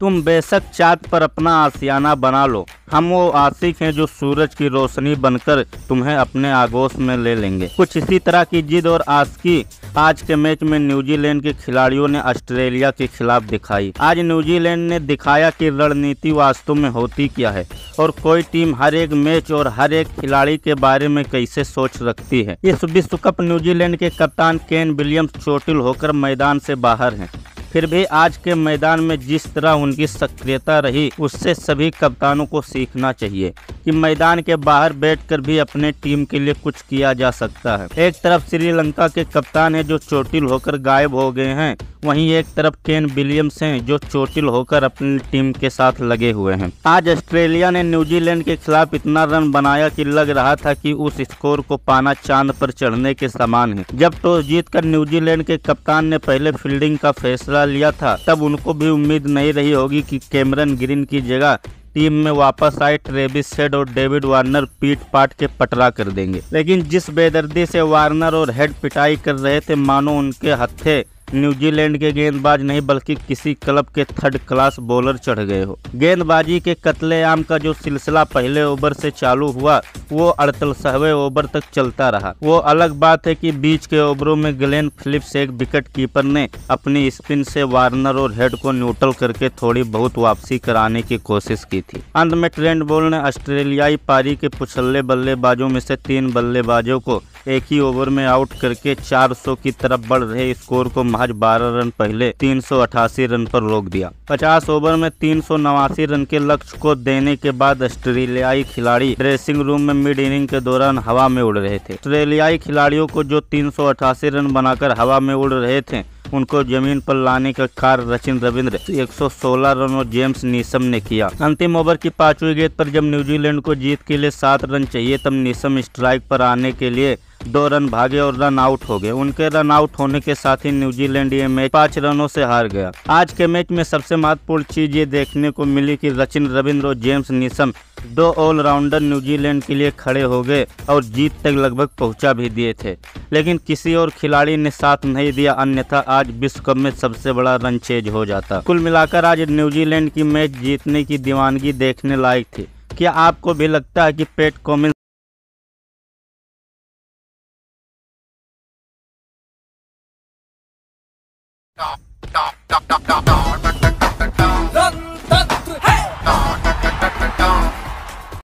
तुम बेशक चाँद पर अपना आसियाना बना लो। हम वो आशिक हैं जो सूरज की रोशनी बनकर तुम्हें अपने आगोश में ले लेंगे। कुछ इसी तरह की जिद और आशकी आज के मैच में न्यूजीलैंड के खिलाड़ियों ने ऑस्ट्रेलिया के खिलाफ दिखाई। आज न्यूजीलैंड ने दिखाया कि रणनीति वास्तव में होती क्या है और कोई टीम हर एक मैच और हर एक खिलाड़ी के बारे में कैसे सोच रखती है। इस विश्व कप न्यूजीलैंड के कप्तान केन विलियम्स चोटिल होकर मैदान से बाहर हैं। फिर भी आज के मैदान में जिस तरह उनकी सक्रियता रही, उससे सभी कप्तानों को सीखना चाहिए। कि मैदान के बाहर बैठकर भी अपने टीम के लिए कुछ किया जा सकता है। एक तरफ़ श्रीलंका के कप्तान है जो चोटिल होकर गायब हो गए हैं। वहीं एक तरफ़ केन विलियम्स हैं जो चोटिल होकर अपनी टीम के साथ लगे हुए हैं। आज ऑस्ट्रेलिया ने न्यूजीलैंड के खिलाफ इतना रन बनाया कि लग रहा था कि उस स्कोर को पाना चाँद पर चढ़ने के समान है। जब टॉस जीतकर न्यूजीलैंड के कप्तान ने पहले फील्डिंग का फैसला लिया था, तब उनको भी उम्मीद नहीं रही होगी कि कैमरन ग्रीन की जगह टीम में वापस आए, ट्रेविस हेड और डेविड वार्नर पीट पाट के पटरा कर देंगे। लेकिन जिस बेदर्दी से वार्नर और हेड पिटाई कर रहे थे, मानो उनके हत्थे न्यूजीलैंड के गेंदबाज नहीं, बल्कि किसी क्लब के थर्ड क्लास बॉलर चढ़ गए हो। गेंदबाजी के कत्लेआम का जो सिलसिला पहले ओवर से चालू हुआ वो अड़तलसहवे ओवर तक चलता रहा। वो अलग बात है कि बीच के ओवरों में ग्लेन फिलिप्स एक विकेट कीपर ने अपनी स्पिन से वार्नर और हेड को न्यूट्रल करके थोड़ी बहुत वापसी कराने की कोशिश की थी। अंत में ट्रेंड बोल ने ऑस्ट्रेलियाई पारी के पुछल्ले बल्लेबाजों में से तीन बल्लेबाजों को एक ही ओवर में आउट करके 400 की तरफ़ बढ़ रहे स्कोर को महज 12 रन पहले तीन सौ अठासी रन पर रोक दिया। 50 ओवर में तीन सौ नवासी रन के लक्ष्य को देने के बाद ऑस्ट्रेलियाई खिलाड़ी ड्रेसिंग रूम में मिड इनिंग के दौरान हवा में उड़ रहे थे। ऑस्ट्रेलियाई खिलाड़ियों को जो तीन सौ अठासी रन बनाकर हवा में उड़ रहे थे, उनको ज़मीन पर लाने का कार्य रचिन रविंद्र 116 रन और जेम्स नीसम ने किया। अंतिम ओवर की पांचवी गेंद पर जब न्यूजीलैंड को जीत के लिए सात रन चाहिए, तब नीसम स्ट्राइक पर आने के लिए दो रन भागे और रन आउट हो गए। उनके रन आउट होने के साथ ही न्यूजीलैंड ये मैच पाँच रनों से हार गया। आज के मैच में सबसे महत्वपूर्ण चीज़ ये देखने को मिली कि रचिन रविंद्र और जेम्स निसम दो ऑलराउंडर न्यूजीलैंड के लिए खड़े हो गए और जीत तक लगभग पहुँचा भी दिए थे। लेकिन किसी और खिलाड़ी ने साथ नहीं दिया, अन्यथा आज विश्व कप में सबसे बड़ा रन चेज हो जाता। कुल मिलाकर आज न्यूजीलैंड की मैच जीतने की दीवानगी देखने लायक थी। क्या आपको भी लगता है कि पेट कॉमिन Stop. Stop.